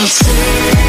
i see